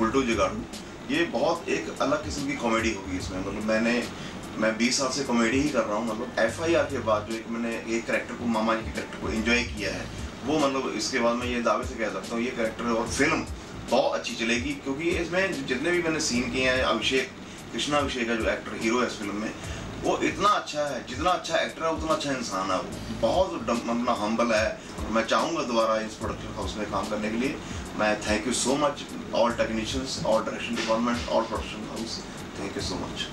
फुलटू जुगाड़ू। ये बहुत एक अलग किस्म की कॉमेडी होगी इसमें। मतलब मैंने, मैं 20 साल से कॉमेडी ही कर रहा हूँ। मतलब एफ़ आई आर के बाद जो एक मैंने, एक करेक्टर को, मामा जी के करेक्टर को इन्जॉय किया है, वो मतलब इसके बाद मैं ये दावे से कह सकता हूँ, ये करेक्टर और फ़िल्म बहुत अच्छी चलेगी। क्योंकि इसमें जितने भी मैंने सीन किए हैं, अभिषेक कृष्णा अभिषेक का जो एक्टर हीरो है इस फ़िल्म में वो इतना अच्छा है, जितना अच्छा एक्टर है, उतना अच्छा इंसान है वो। बहुत अपना हम्बल है। और मैं चाहूँगा दोबारा इस प्रोडक्शन हाउस में काम करने के लिए। मैं thank you so much all technicians all direction department all production house thank you so much